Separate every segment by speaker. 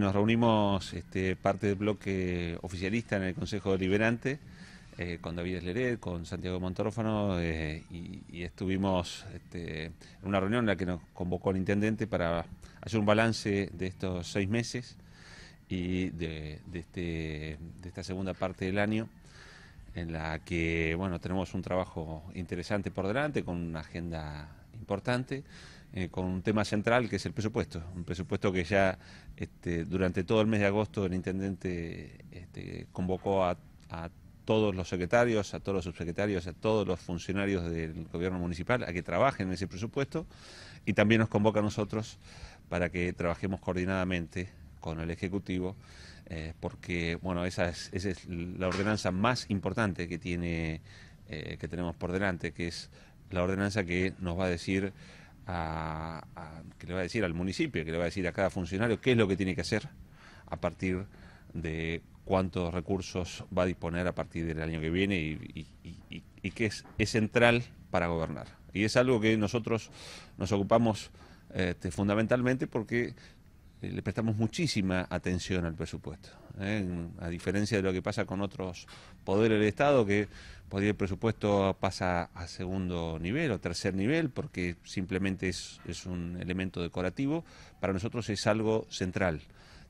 Speaker 1: Nos reunimos este, parte del bloque oficialista en el Consejo Deliberante eh, con David Esleret, con Santiago Montorófano eh, y, estuvimos este, en una reunión en la que nos convocó el intendente para hacer un balance de estos seis meses y de, este, de esta segunda parte del año en la que bueno tenemos un trabajo interesante por delante con una agenda importante eh, con un tema central que es el presupuesto, un presupuesto que ya este, durante todo el mes de agosto el intendente este, convocó a, todos los secretarios, a todos los subsecretarios, a todos los funcionarios del gobierno municipal a que trabajen en ese presupuesto y también nos convoca a nosotros para que trabajemos coordinadamente con el Ejecutivo, eh, porque bueno, esa es, la ordenanza más importante que, tiene, eh, que tenemos por delante, que es la ordenanza que nos va a decir que le va a decir al municipio, que le va a decir a cada funcionario qué es lo que tiene que hacer a partir de cuántos recursos va a disponer a partir del año que viene y, que es, es, central para gobernar. Y es algo que nosotros nos ocupamos este, fundamentalmente porque eh, le prestamos muchísima atención al presupuesto. ¿eh? A diferencia de lo que pasa con otros poderes del Estado, que por el presupuesto pasa a segundo nivel o tercer nivel, porque simplemente es, un elemento decorativo, para nosotros es algo central.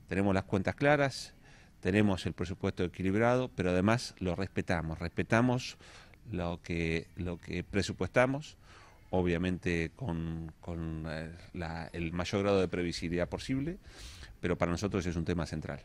Speaker 1: Tenemos las cuentas claras, tenemos el presupuesto equilibrado, pero además lo respetamos, respetamos lo que, presupuestamos obviamente con, con eh, el mayor grado de previsibilidad posible, pero para nosotros es un tema central.